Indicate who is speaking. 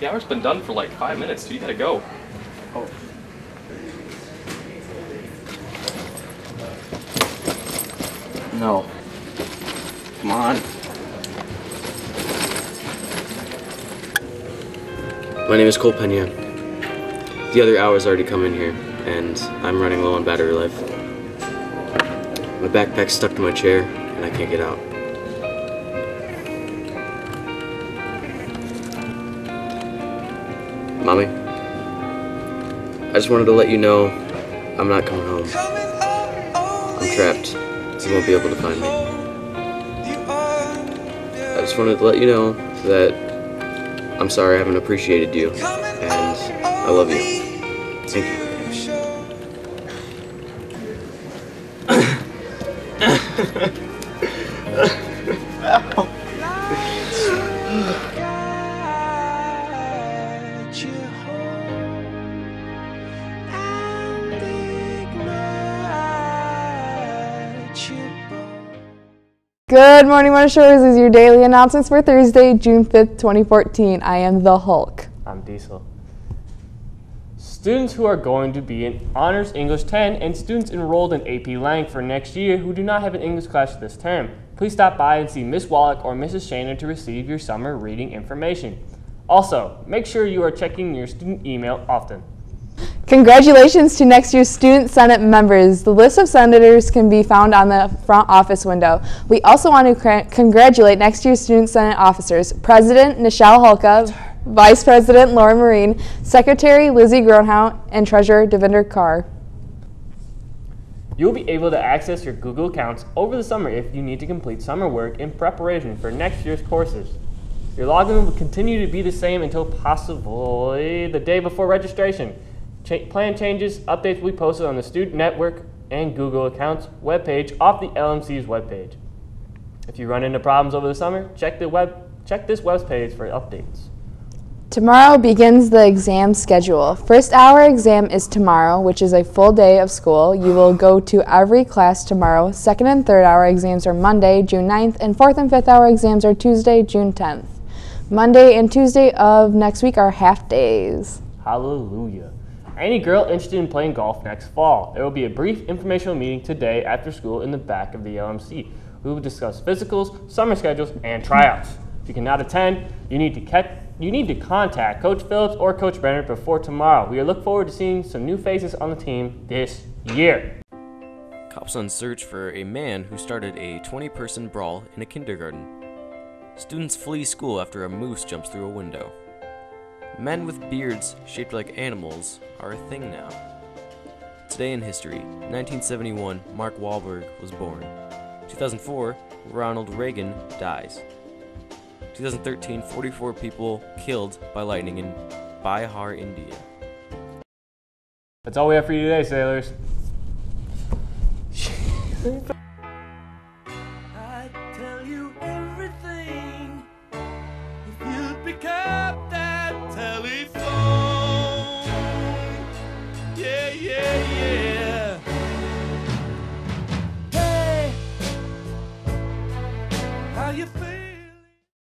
Speaker 1: the hour's been done for like five minutes, so you gotta go.
Speaker 2: Oh. No. Come on.
Speaker 3: My name is Cole Pena. The other hour's already come in here, and I'm running low on battery life. My backpack's stuck to my chair, and I can't get out. Mommy, I just wanted to let you know I'm not coming home. I'm trapped. You won't be able to find me. I just wanted to let you know that I'm sorry I haven't appreciated you, and I love you. Thank you.
Speaker 4: Good morning, Mona Shores. This is your daily announcements for Thursday, June 5th, 2014. I am the Hulk.
Speaker 5: I'm Diesel. Students who are going to be in Honors English 10 and students enrolled in AP Lang for next year who do not have an English class this term, please stop by and see Miss Wallach or Mrs. Shannon to receive your summer reading information. Also, make sure you are checking your student email often.
Speaker 4: Congratulations to next year's Student Senate members. The list of senators can be found on the front office window. We also want to congratulate next year's Student Senate officers President Nichelle Holka, Vice President Laura Marine, Secretary Lizzie Gronhout, and Treasurer Devinder Carr.
Speaker 5: You will be able to access your Google accounts over the summer if you need to complete summer work in preparation for next year's courses. Your login will continue to be the same until possibly the day before registration. Cha- plan changes, updates will be posted on the Student Network and Google accounts webpage off the LMC's webpage. If you run into problems over the summer, check the web check this web page for updates.
Speaker 4: Tomorrow begins the exam schedule. First hour exam is tomorrow, which is a full day of school. You will go to every class tomorrow. Second and third hour exams are Monday, June 9th, and fourth and fifth hour exams are Tuesday, June 10th. Monday and Tuesday of next week are half days.
Speaker 5: Hallelujah. Any girl interested in playing golf next fall, there will be a brief informational meeting today after school in the back of the LMC. We will discuss physicals, summer schedules, and tryouts. If you cannot attend, you need to catch, you need to contact Coach Phillips or Coach Brenner before tomorrow. We look forward to seeing some new faces on the team this year.
Speaker 3: Cops on search for a man who started a 20 person brawl in a kindergarten. Students flee school after a moose jumps through a window. Men with beards shaped like animals are a thing now. Today in history, 1971, Mark Wahlberg was born. 2004, Ronald Reagan dies. 2013, 44 people killed by lightning in Bihar, India.
Speaker 5: That's all we have for you today, sailors.